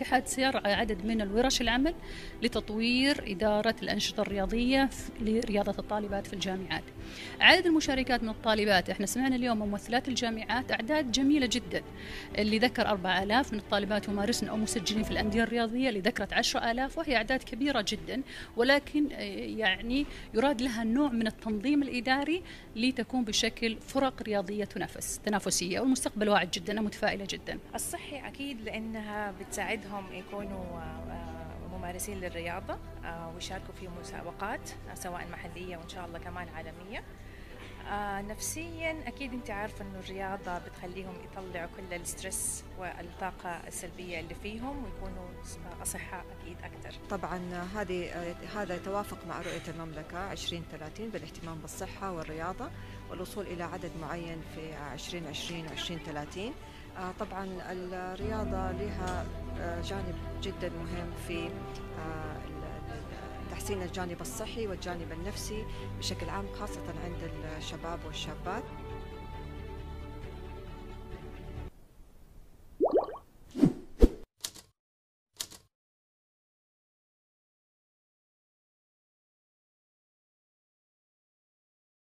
الاتحاد سيرعى عدد من الورش العمل لتطوير إدارة الأنشطة الرياضية لرياضة الطالبات في الجامعات. عدد المشاركات من الطالبات إحنا سمعنا اليوم ممثلات الجامعات أعداد جميلة جدا. اللي ذكر 4000 من الطالبات يمارسن أو مسجلين في الأندية الرياضية اللي ذكرت 10000 وهي أعداد كبيرة جدا. ولكن يعني يراد لها نوع من التنظيم الإداري لتكون بشكل فرق رياضية تنافس تنافسية والمستقبل واعد جدا أنا متفائلة جدا. الصحي أكيد لأنها بتساعدهم يكونوا ممارسين للرياضة ويشاركوا في مسابقات سواء محلية وإن شاء الله كمان عالمية. آه نفسيا أكيد أنت عارفه إنه الرياضة بتخليهم يطلعوا كل الستريس والطاقة السلبية اللي فيهم ويكونوا أصحاء أكيد أكثر طبعا هذه هذا يتوافق مع رؤية المملكة 2030 بالاهتمام بالصحة والرياضة والوصول إلى عدد معين في 2020 و 2030 آه طبعا الرياضة لها آه جانب جدا مهم في تحسين الجانب الصحي والجانب النفسي بشكل عام خاصة عند الشباب والشابات.